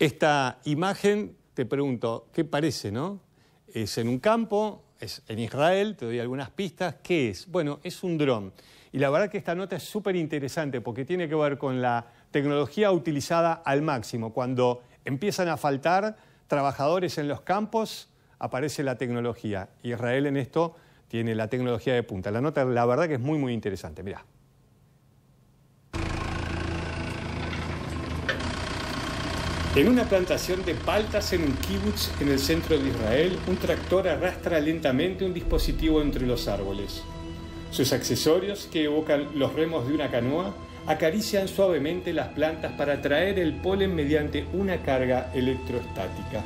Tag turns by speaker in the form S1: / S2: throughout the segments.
S1: Esta imagen, te pregunto, ¿qué parece, no? Es en un campo, es en Israel, te doy algunas pistas. ¿Qué es? Bueno, es un dron. Y la verdad que esta nota es súper interesante porque tiene que ver con la tecnología utilizada al máximo. Cuando empiezan a faltar trabajadores en los campos, aparece la tecnología. Israel en esto tiene la tecnología de punta. La nota, la verdad que es muy, muy interesante. Mirá. En una plantación de paltas en un kibutz en el centro de Israel, un tractor arrastra lentamente un dispositivo entre los árboles. Sus accesorios, que evocan los remos de una canoa, acarician suavemente las plantas para atraer el polen mediante una carga electrostática.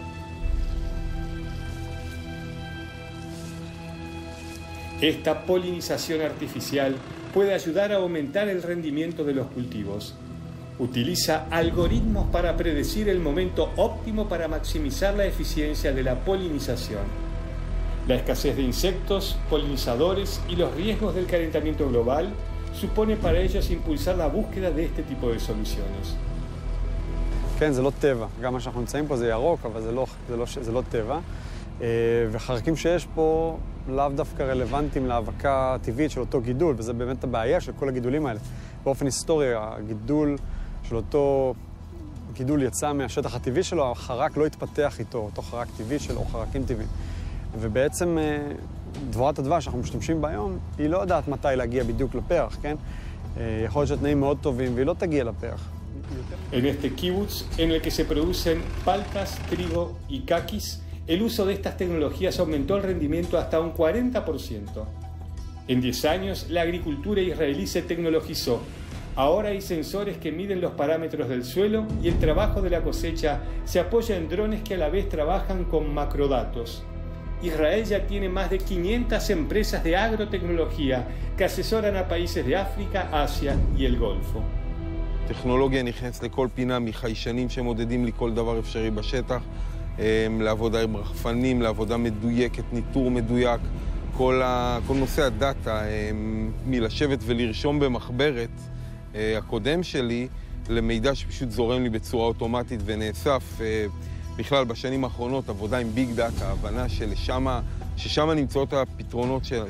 S1: Esta polinización artificial puede ayudar a aumentar el rendimiento de los cultivos Utiliza algoritmos para predecir el momento óptimo para maximizar la eficiencia de la polinización. La escasez de insectos, polinizadores y los riesgos del calentamiento global supone para ellos impulsar la búsqueda de este tipo de soluciones.
S2: כן, זה לא טבע. גם מה שאנחנו נמצאים פה זה ירוק, אבל זה לא, זה לא, זה לא טבע. וחרקים שיש פה לאו דווקא רלוונטיים להאבקה הטבעית של אותו גידול, וזה באמת הבעיה של כל הגידולים האלה. באופן היסטורי, הגידול של אותו גידול יצא מהשטח הטבעי שלו, החרק לא התפתח איתו, אותו חרק טבעי שלו, או חרקים טבעיים. ובעצם דבורת הדבש שאנחנו משתמשים בה היום, היא לא יודעת מתי להגיע בדיוק לפרח, כן? יכול להיות שהתנאים מאוד טובים והיא לא תגיע לפרח.
S1: En este kibutz, en el que se producen paltas, trigo y caquis, el uso de estas tecnologías aumentó el rendimiento hasta un 40%. En 10 años, la agricultura israelí se tecnologizó Ahora hay sensores que miden los parámetros del suelo y el trabajo de la cosecha se apoya en drones que a la vez trabajan con macrodatos. Israel ya tiene más de 500 empresas de agrotecnología que asesoran a países de África, Asia y el Golfo.
S3: טכנולוגיה נכנסת לכל פינה, מחיישנים שמודדים לי כל דבר אפשרי בשטח, לעבודה עם רחפנים, לעבודה מדויקת, ניטור מדויק. כל, ה, כל נושא הדאטה, מלשבת ולרשום במחברת, הקודם שלי למידע שפשוט זורם לי בצורה אוטומטית ונאסף. בכלל, בשנים האחרונות, עבודה עם ביג דאטה, הבנה שלשמה, ששם נמצאות הפתרונות של...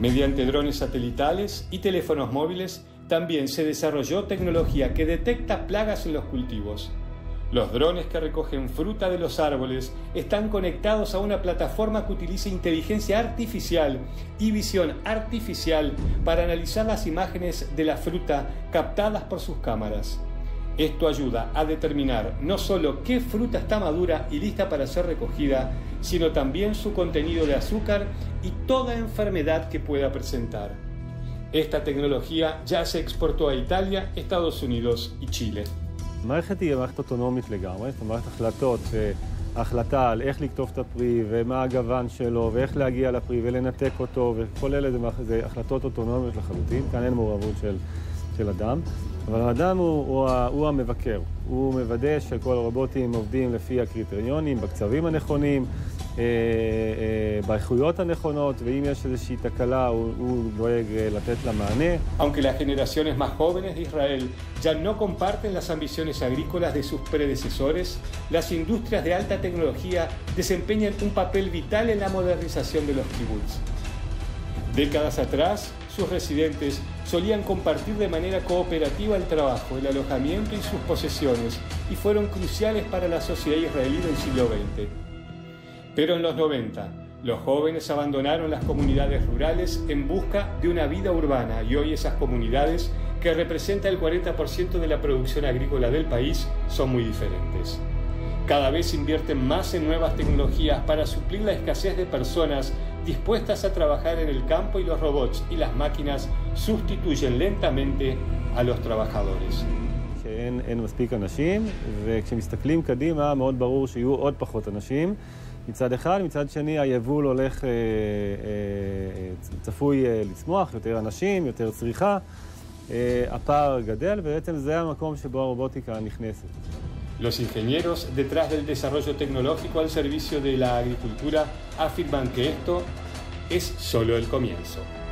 S1: Mediante drones satelitales y teléfonos móviles, también se desarrolló tecnología que detecta plagas en los cultivos. Los drones que recogen fruta de los árboles están conectados a una plataforma que utiliza inteligencia artificial y visión artificial para analizar las imágenes de la fruta captadas por sus cámaras. Esto ayuda a determinar no solo qué fruta está madura y lista para ser recogida, sino también su contenido de azúcar y toda enfermedad que pueda presentar. Esta tecnología ya se exportó a Italia, Estados Unidos y Chile.
S4: המערכת היא מערכת אוטונומית לגמרי, זאת אומרת החלטות, החלטה על איך לקטוף את הפרי ומה הגוון שלו ואיך להגיע לפרי ולנתק אותו וכל אלה זה, זה החלטות אוטונומיות לחלוטין, כאן אין מעורבות של, של אדם, אבל האדם הוא, הוא, הוא המבקר, הוא מוודא שכל הרובוטים עובדים לפי הקריטריונים, בקצבים הנכונים, באיכויות הנכונות, ואם יש איזושהי תקלה, הוא, הוא דואג לתת לה מענה.
S1: Aunque las generaciones más jóvenes de Israel ya no comparten las ambiciones agrícolas de sus predecesores, las industrias de alta tecnología desempeñan un papel vital en la modernización de los kibbutz. Décadas atrás, sus residentes solían compartir de manera cooperativa el trabajo, el alojamiento y sus posesiones, y fueron cruciales para la sociedad israelí del siglo XX. Pero en los 90, los jóvenes abandonaron las comunidades rurales en busca de una vida urbana y hoy esas comunidades, que representan el 40% de la producción agrícola del país, son muy diferentes. Cada vez invierten más en nuevas tecnologías para suplir la escasez de personas dispuestas a trabajar en el campo y los robots y las máquinas sustituyen lentamente a los trabajadores.
S4: מצד אחד, מצד שני היבול הולך, אה, אה, צפוי אה, לצמוח, יותר אנשים, יותר צריכה, אה, הפער גדל, ובעצם זה המקום שבו הרובוטיקה נכנסת.
S1: Los ingenieros detrás del desarrollo tecnológico al servicio de la agricultura afirman que esto es solo el comienzo.